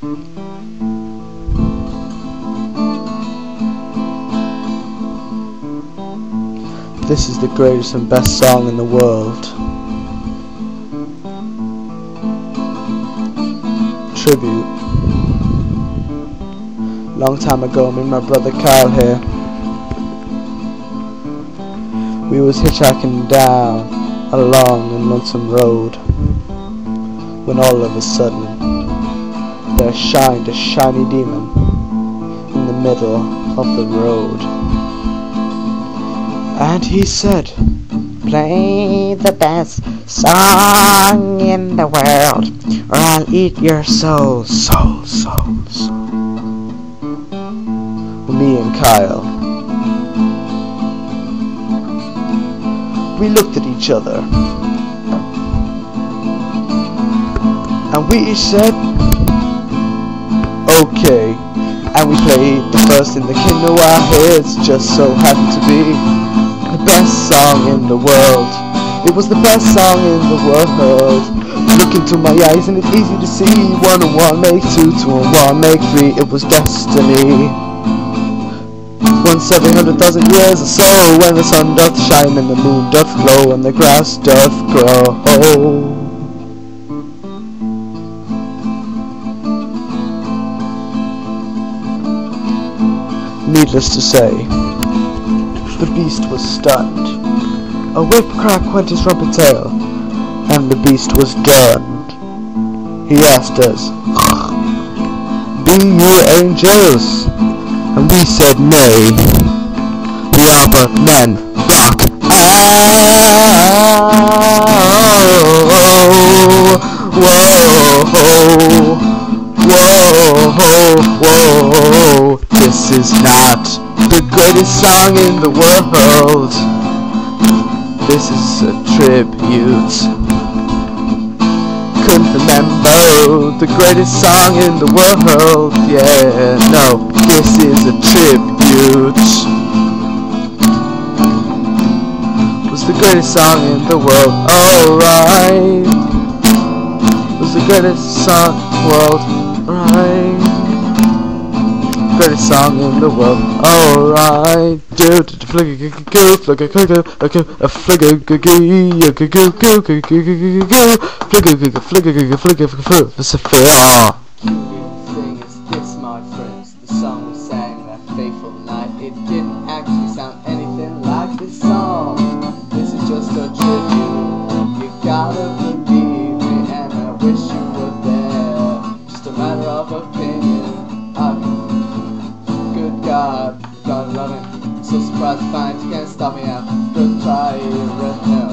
This is the greatest and best song in the world. Tribute. Long time ago, me and my brother Kyle here. We was hitchhiking down a long and lonesome road when all of a sudden there shined a shiny demon in the middle of the road. And he said, Play the best song in the world, or I'll eat your soul, soul, soul, soul. Me and Kyle, we looked at each other, and we each said, And we played the first in the kingdom our heads, just so happened to be the best song in the world. It was the best song in the world. Look into my eyes and it's easy to see. One and one make two, two and one make three. It was destiny. Once every hundred thousand years or so, when the sun doth shine and the moon doth glow and the grass doth grow. Needless to say, the beast was stunned. A whip crack went his trumpet tail, and the beast was done. He asked us, Be you angels? And we said, Nay, we are but men. Rock. Oh, whoa, this is not the greatest song in the world. This is a tribute. Couldn't remember the greatest song in the world. Yeah, no, this is a tribute. Was the greatest song in the world. Alright. Was the greatest song in the world. Right greatest song in the world. Alright, do do flick a goo, flick a goo, a flick a goo, a goo goo goo goo goo goo goo, flick a goo, flick a goo, flick a goo, it's a fair. thing is this, my friends. The song we sang that fateful night, it didn't actually sound anything like this song. This is just a tribute. You gotta So surprised to find you can't stop me now. Go try it right now.